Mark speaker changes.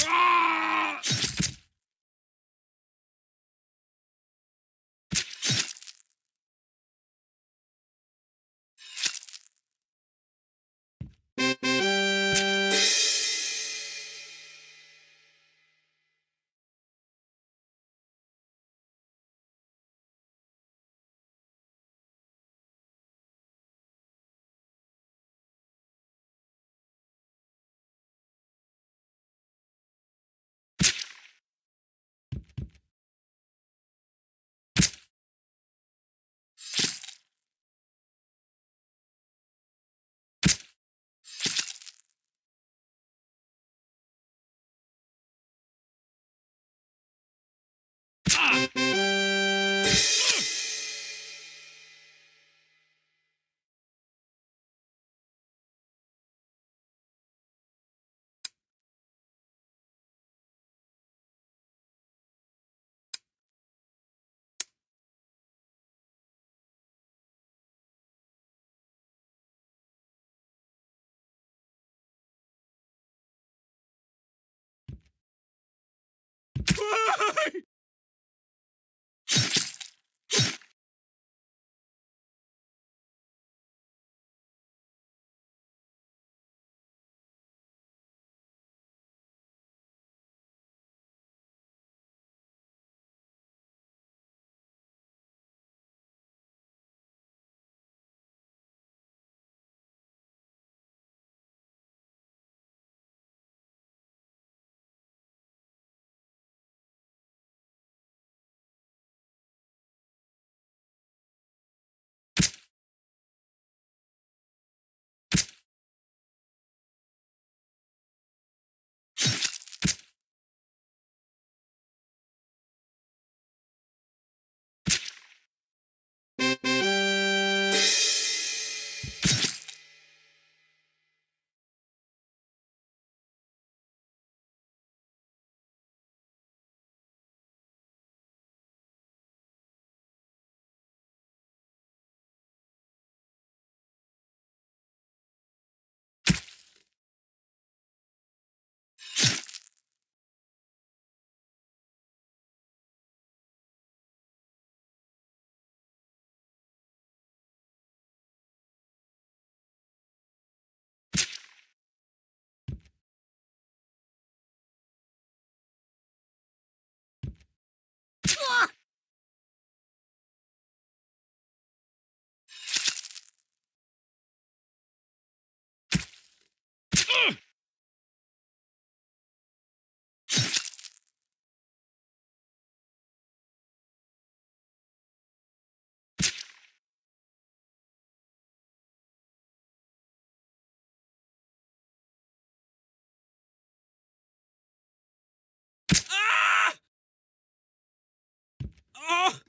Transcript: Speaker 1: Yeah! die! ah,